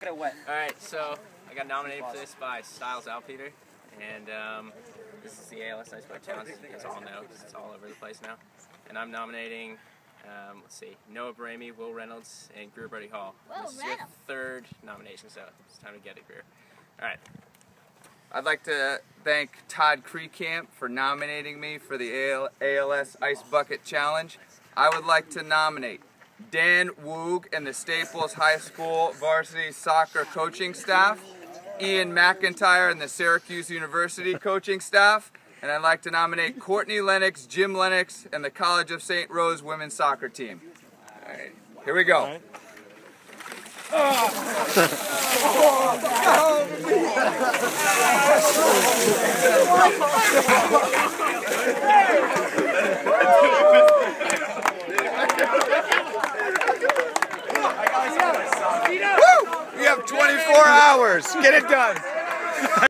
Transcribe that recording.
Get it wet. All right, so I got nominated for this by Styles Outfitter, and um, this is the ALS Ice Bucket Challenge. You guys all know 'cause it's all over the place now. And I'm nominating, um, let's see, Noah Bramy, Will Reynolds, and Greer Brody Hall. Will this is your third nomination, so it's time to get it, Greer. All right. I'd like to thank Todd Creecamp for nominating me for the AL- ALS Ice Bucket Challenge. I would like to nominate Dan Woog and the Staples High School varsity soccer coaching staff, Ian McIntyre and the Syracuse University coaching staff, and I'd like to nominate Courtney Lennox, Jim Lennox, and the College of St. Rose women's soccer team. All right, here we go. Woo! We 24 hours. Get it done.